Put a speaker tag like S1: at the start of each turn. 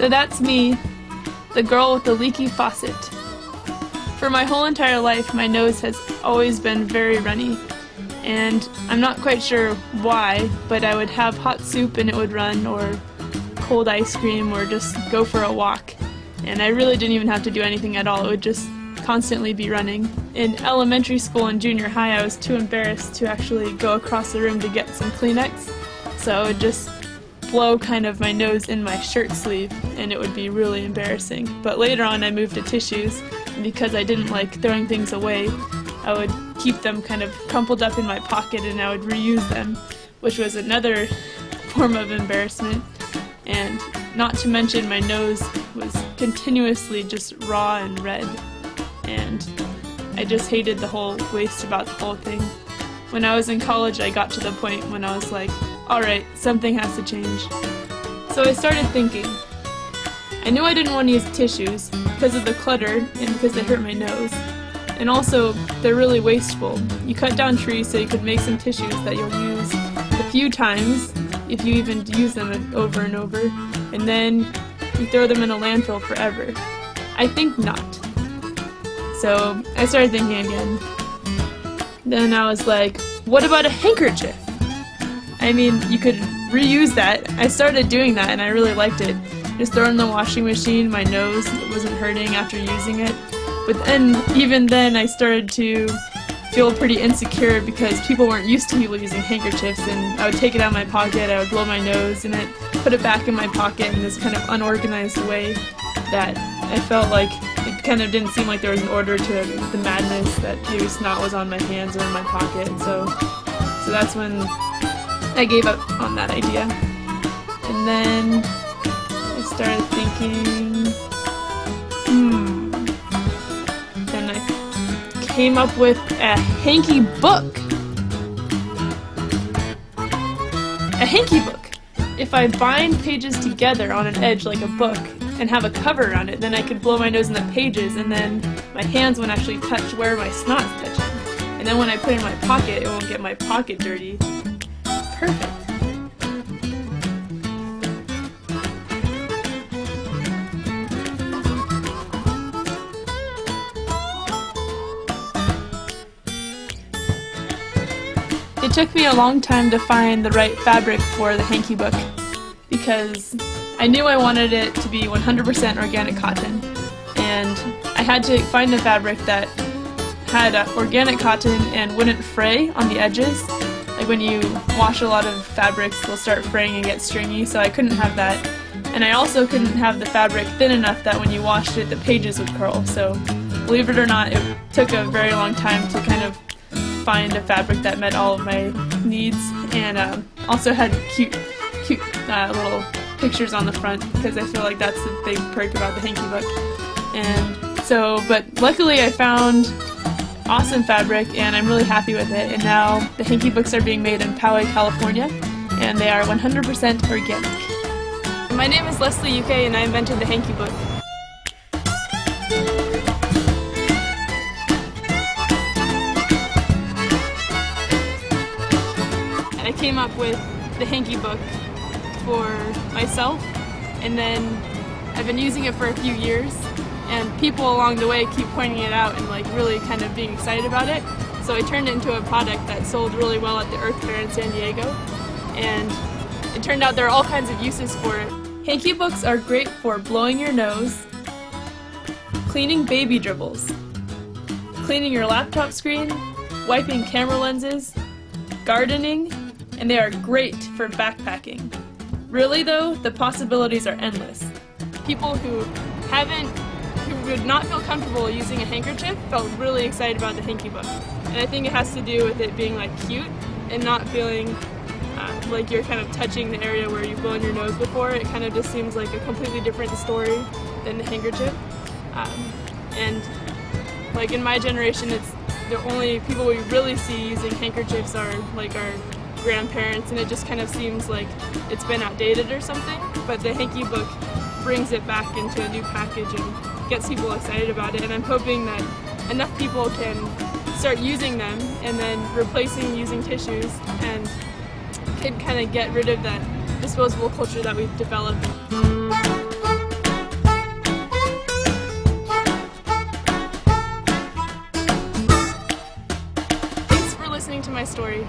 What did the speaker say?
S1: So that's me, the girl with the leaky faucet. For my whole entire life, my nose has always been very runny. And I'm not quite sure why, but I would have hot soup and it would run, or cold ice cream, or just go for a walk. And I really didn't even have to do anything at all, it would just constantly be running. In elementary school and junior high, I was too embarrassed to actually go across the room to get some Kleenex, so I would just blow kind of my nose in my shirt sleeve and it would be really embarrassing. But later on I moved to tissues and because I didn't like throwing things away, I would keep them kind of crumpled up in my pocket and I would reuse them, which was another form of embarrassment. And not to mention my nose was continuously just raw and red. And I just hated the whole waste about the whole thing. When I was in college, I got to the point when I was like, alright, something has to change. So I started thinking. I knew I didn't want to use tissues because of the clutter and because they hurt my nose. And also, they're really wasteful. You cut down trees so you could make some tissues that you'll use a few times, if you even use them over and over, and then you throw them in a landfill forever. I think not. So I started thinking again. Then I was like, what about a handkerchief? I mean, you could reuse that. I started doing that and I really liked it. Just throw it in the washing machine, my nose wasn't hurting after using it. But then, even then, I started to feel pretty insecure because people weren't used to people using handkerchiefs and I would take it out of my pocket, I would blow my nose in it, put it back in my pocket in this kind of unorganized way that I felt like it kind of didn't seem like there was an order to the madness that maybe snot was on my hands or in my pocket. So, so that's when I gave up on that idea. And then I started thinking, hmm. Then I came up with a hanky book. A hanky book. If I bind pages together on an edge like a book and have a cover on it, then I could blow my nose in the pages and then my hands won't actually touch where my snot's touching. And then when I put it in my pocket, it won't get my pocket dirty perfect. It took me a long time to find the right fabric for the hanky book because I knew I wanted it to be 100% organic cotton and I had to find a fabric that had uh, organic cotton and wouldn't fray on the edges when you wash a lot of fabrics, they'll start fraying and get stringy, so I couldn't have that. And I also couldn't have the fabric thin enough that when you washed it, the pages would curl. So believe it or not, it took a very long time to kind of find a fabric that met all of my needs and um, also had cute, cute uh, little pictures on the front because I feel like that's the big perk about the hanky book. And so, but luckily I found awesome fabric and I'm really happy with it. And now the hanky books are being made in Poway, California, and they are 100% organic. My name is Leslie UK and I invented the hanky book. I came up with the hanky book for myself and then I've been using it for a few years and people along the way keep pointing it out and like really kind of being excited about it. So I turned it into a product that sold really well at the Earth Fair in San Diego and it turned out there are all kinds of uses for it. Hanky books are great for blowing your nose, cleaning baby dribbles, cleaning your laptop screen, wiping camera lenses, gardening, and they are great for backpacking. Really though, the possibilities are endless. People who haven't would not feel comfortable using a handkerchief felt really excited about the hanky book. And I think it has to do with it being like cute and not feeling uh, like you're kind of touching the area where you've blown your nose before. It kind of just seems like a completely different story than the handkerchief. Um, and like in my generation, it's the only people we really see using handkerchiefs are like our grandparents and it just kind of seems like it's been outdated or something. But the hanky book brings it back into a new package and gets people excited about it and I'm hoping that enough people can start using them and then replacing using tissues and could kind of get rid of that disposable culture that we've developed. Thanks for listening to my story.